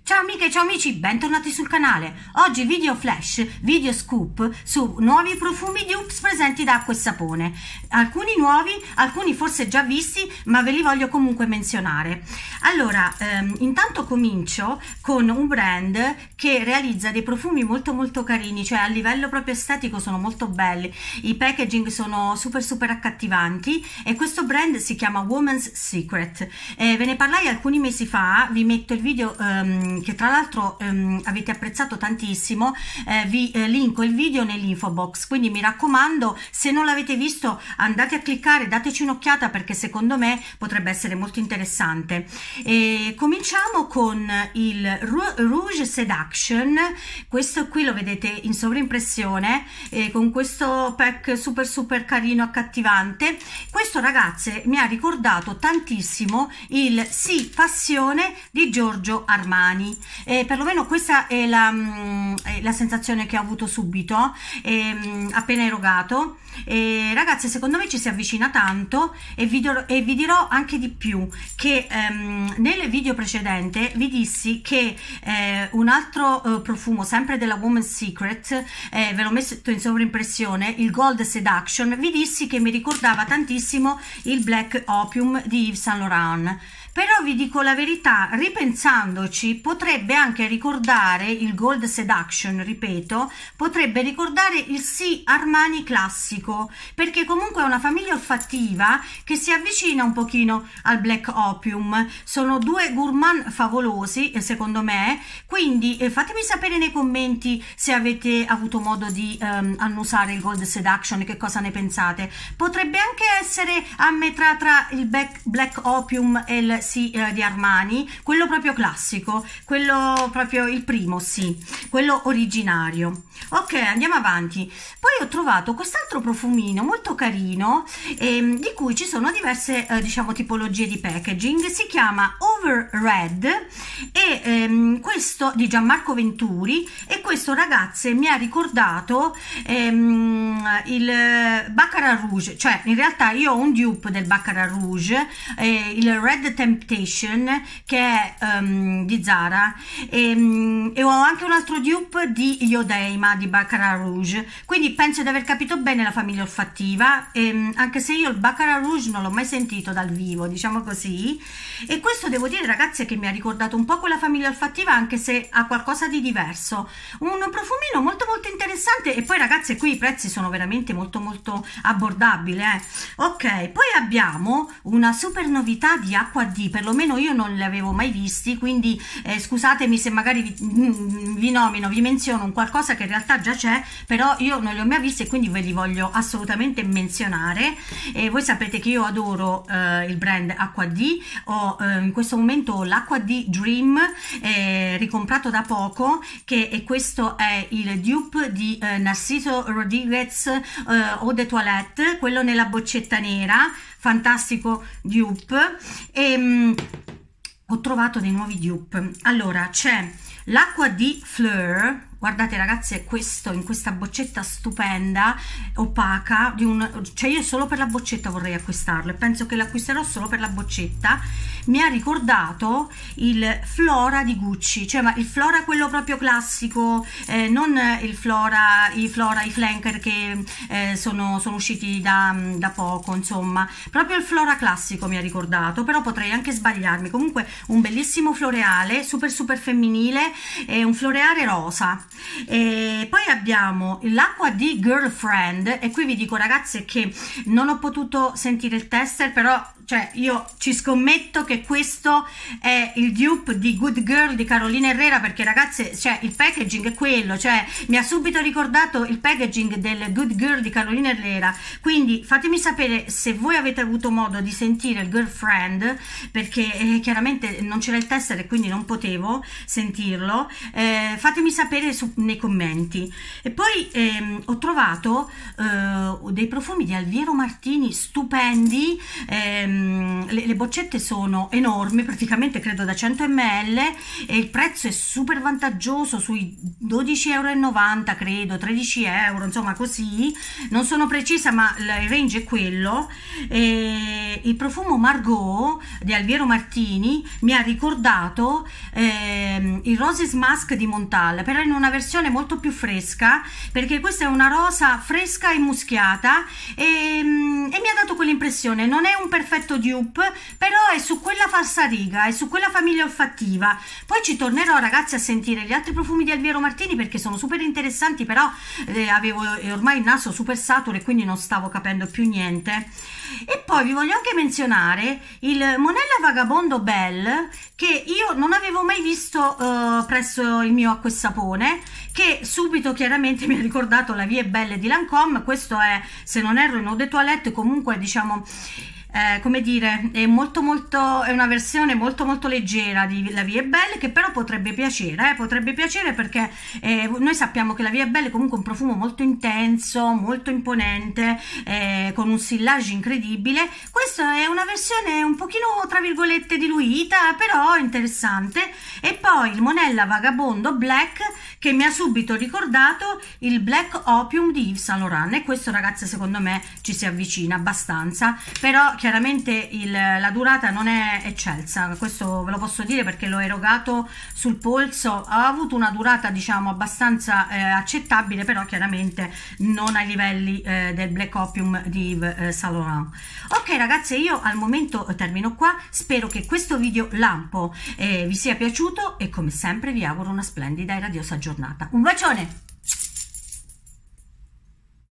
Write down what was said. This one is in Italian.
Ciao amiche, ciao amici, bentornati sul canale. Oggi video flash, video scoop su nuovi profumi di Oops presenti da Acqua e Sapone. Alcuni nuovi, alcuni forse già visti, ma ve li voglio comunque menzionare. Allora, ehm, intanto comincio con un brand che realizza dei profumi molto molto carini, cioè a livello proprio estetico sono molto belli. I packaging sono super super accattivanti e questo brand si chiama Woman's Secret. Eh, ve ne parlai alcuni mesi fa, vi metto il video ehm, che tra l'altro ehm, avete apprezzato tantissimo, eh, vi eh, linko il video nell'info box, quindi mi raccomando se non l'avete visto andate a cliccare, dateci un'occhiata perché secondo me potrebbe essere molto interessante. E cominciamo con il Rouge Seduction, questo qui lo vedete in sovrimpressione eh, con questo pack super super carino accattivante. Questo ragazze mi ha ricordato tantissimo il Sì Passione di Giorgio Armani. Mani e perlomeno questa è la, mm, è la sensazione che ho avuto subito eh, appena erogato. E ragazzi secondo me ci si avvicina tanto e vi, do, e vi dirò anche di più che ehm, nel video precedente vi dissi che eh, un altro eh, profumo sempre della Woman's Secret eh, ve l'ho messo in sovrimpressione il Gold Seduction vi dissi che mi ricordava tantissimo il Black Opium di Yves Saint Laurent però vi dico la verità, ripensandoci, potrebbe anche ricordare il Gold Seduction, ripeto, potrebbe ricordare il Sì Armani classico, perché comunque è una famiglia olfattiva che si avvicina un pochino al Black Opium. Sono due gourmand favolosi, eh, secondo me, quindi eh, fatemi sapere nei commenti se avete avuto modo di ehm, annusare il Gold Seduction, che cosa ne pensate. Potrebbe anche essere a metà tra il Black, Opium e il sì, eh, di Armani, quello proprio classico, quello proprio il primo, sì, quello originario. Ok, andiamo avanti. Poi ho trovato quest'altro profumino molto carino, ehm, di cui ci sono diverse, eh, diciamo, tipologie di packaging. Si chiama Over Red e ehm, questo di Gianmarco Venturi e questo ragazze mi ha ricordato ehm, il Baccarat Rouge, cioè in realtà io ho un dupe del Baccarat Rouge, eh, il Red Temp Temptation che è um, di Zara e, um, e, ho anche un altro dupe di Yodeima di Baccarat Rouge. Quindi penso di aver capito bene la famiglia olfattiva e, um, anche se io il Baccarat Rouge non l'ho mai sentito dal vivo diciamo così e questo devo dire ragazzi che mi ha ricordato un po' quella famiglia olfattiva anche se ha qualcosa di diverso un profumino molto molto interessante e poi ragazzi qui i prezzi sono veramente molto molto abbordabili eh. ok poi abbiamo una super novità di acqua D perlomeno io non li avevo mai visti, quindi eh, scusatemi se magari vi, vi, nomino, vi menziono un qualcosa che in realtà già c'è, però io non li ho mai visti e quindi ve li voglio assolutamente menzionare. E voi sapete che io adoro eh, il brand Acqua D, ho eh, in questo momento l'Acqua D Dream eh, ricomprato da poco, che e questo è il dupe di eh, Narciso Rodriguez eh, Eau de Toilette, quello nella boccetta nera, fantastico dupe. E um, ho trovato dei nuovi dupe. Allora c'è l'acqua di Fleur guardate ragazzi questo in questa boccetta stupenda opaca di un cioè io solo per la boccetta vorrei acquistarlo e penso che l'acquisterò solo per la boccetta. Mi ha ricordato il Flora di Gucci cioè ma il Flora quello proprio classico eh, non il Flora i Flora i flanker che eh, sono, sono usciti da, da poco insomma. Proprio il Flora classico mi ha ricordato però potrei anche sbagliarmi. Comunque un bellissimo floreale super super femminile e un floreale rosa e poi abbiamo l'acqua di Girlfriend e qui vi dico ragazze che non ho potuto sentire il tester però cioè io ci scommetto che questo è il dupe di Good Girl di Carolina Herrera perché ragazze cioè il packaging è quello cioè mi ha subito ricordato il packaging del Good Girl di Carolina Herrera. Quindi fatemi sapere se voi avete avuto modo di sentire il Girlfriend perché eh, chiaramente non c'era il tester e quindi non potevo sentirlo. Eh, fatemi sapere su, nei commenti. E poi ehm, ho trovato eh, dei profumi di Alviero Martini stupendi ehm, ehm, le, le, boccette sono enormi, praticamente credo da 100 ml e il prezzo è super vantaggioso sui 12,90 euro, credo, 13 euro, insomma così, non sono precisa ma il range è quello. E il profumo Margot di Alviero Martini mi ha ricordato ehm, il Roses Mask di Montal, però in una versione molto più fresca, perché questa è una rosa fresca e muschiata e, mm, e mi ha dato quell'impressione, non è un perfetto dupe, però è su quella falsariga, è su quella famiglia olfattiva. Poi ci tornerò ragazzi a sentire gli altri profumi di Alviero Martini perché sono super interessanti, però eh, avevo ormai il naso super saturo e quindi non stavo capendo più niente. E poi vi voglio anche menzionare il Monella Vagabondo Bell che io non avevo mai visto uh, presso il mio acquessapone che subito chiaramente mi ha ricordato la Vie Belle di Lancome questo è se non erro in eau de toilette comunque diciamo eh, come dire, è molto molto, è una versione molto molto leggera di La Vie Belle che però potrebbe piacere, eh? potrebbe piacere perché eh, noi sappiamo che La Vie Belle è comunque un profumo molto intenso, molto imponente, eh, con un sillage incredibile. Questa è una versione un pochino tra virgolette diluita, però interessante. E poi il Monella Vagabondo Black che mi ha subito ricordato il Black Opium di Yves Saint Laurent e questo ragazzi secondo me ci si avvicina abbastanza, però chiaramente il, la durata non è eccelsa, questo ve lo posso dire perché l'ho erogato sul polso, ha avuto una durata diciamo abbastanza eh, accettabile, però chiaramente non ai livelli eh, del Black Opium di eh, Saint Laurent. Ok ragazzi, io al momento termino qua, spero che questo video lampo eh, vi sia piaciuto e come sempre vi auguro una splendida e radiosa giornata. Un bacione!